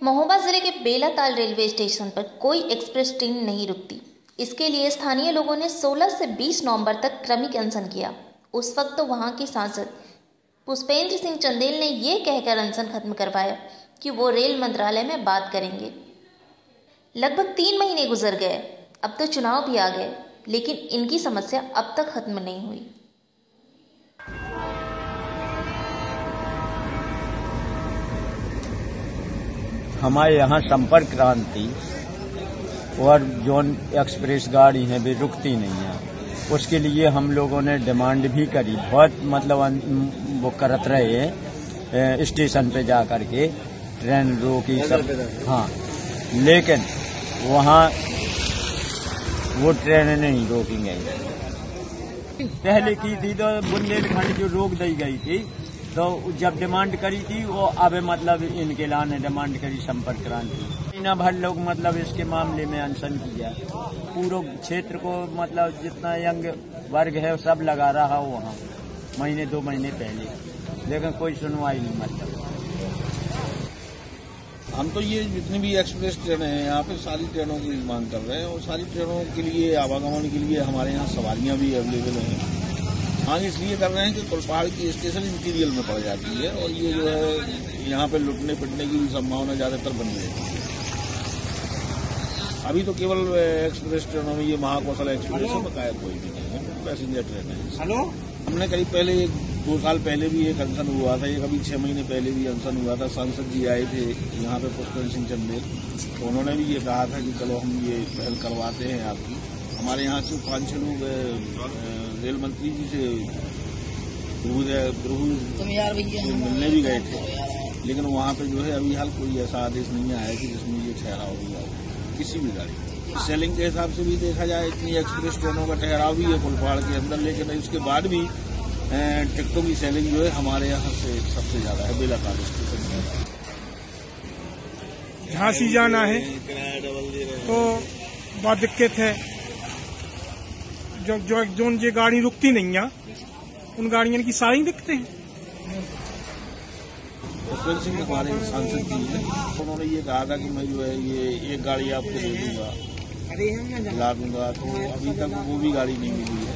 महोबा ज़िले के Belatal railway station पर कोई एक्सप्रेस ट्रेन नहीं रुकती। इसके लिए स्थानीय लोगों ने 16 से 20 नवंबर तक क्रमिक अनशन किया। उस वक्त तो वहाँ के सांसद पुष्पेंद्र सिंह चंदेल ने ये कहकर अनशन खत्म करवाया कि वो रेल मंत्रालय में बात करेंगे। लगभग तीन महीने गुजर गए। अब तो चुनाव भी आ गए, लेकिन इनकी समस्या अब तक खत्म नहीं हुई। हमारे यहाँ संपर्क क्रांति और जोन एक्सप्रेस गाड़ी है वे रुकती नहीं है। उसके लिए हम लोगों ने डिमांड भी करी। बहुत मतलब वो करत रहे स्टेशन पे जा करके ट्रेन रोकी सब। हाँ। लेकिन वहाँ वो ट्रेन नहीं रोकी गई। पहले की थी तो बुंदेलखंड जो रोक दी गई थी तो जब डिमांड करी थी, वो अब मतलब इनके लाने डिमांड करी, संपर्क क्रांति। महीना भर लोग मतलब इसके मामले में अनशन किया। पूरे क्षेत्र को मतलब जितना यंग वर्ग है, सब लगा रहा वहाँ, महीने दो महीने पहले। लेकिन कोई सुनवाई नहीं मतलब। हम तो ये जितनी भी एक्सप्रेस ट्रेनें हैं, यहाँ पे सारी ट्रेनों की मांग कर रहे हैं और सारी ट्रेनों के लिए, आवागमन के लिए हमारे यहाँ सवारियाँ भी अवेलेबल हैं। मांग इसलिए कर रहे हैं कि कुलपहाड़ की स्टेशन इंटीरियल में पड़ जाती है और ये जो है यहाँ पे लुटने पिटने की भी संभावना ज़्यादातर बनी रहती है। अभी तो केवल एक्सप्रेस ट्रेनों में ये महाकौशल एक्सप्रेस है बकाया कोई भी नहीं है पैसेंजर ट्रेन है। हेलो? हमने करीब पहले एक दो साल पहले भी एक अनशन हुआ था एक अभी छह महीने पहले भी अनशन हुआ था। सांसद जी आए थे यहाँ पे पुष्पेंद्र सिंह चंदेल। तो उन्होंने भी ये कहा था कि चलो हम ये पहल करवाते हैं आपकी। हमारे यहाँ से पाँच छह लोग रेल मंत्री जी से मिलने भी गए थे। लेकिन वहाँ पे जो है अभी हाल कोई ऐसा आदेश नहीं आया कि जिसमें ये ठहराव हुआ हो किसी भी गाड़ी सेलिंग के हिसाब से भी देखा जाए इतनी एक्सप्रेस ट्रेनों का ठहराव भी है कुलपहाड़ के अंदर लेकिन उसके बाद भी टिकटों की सेलिंग जो है हमारे यहाँ से सबसे ज़्यादा है बेलाकाल स्टेशन में झांसी जाना है। तो बहुत दिक्कत है। जो जो जो ये गाड़ी रुकती नहीं है उन गाड़ियों की सारी दिखते हैं। पुष्पेंद्र सिंह हमारे सांसद जी हैं। उन्होंने ये कहा था कि मैं जो है ये एक गाड़ी आपको दे दूँगा ला दूँगा तो अभी तक वो भी गाड़ी नहीं मिली है।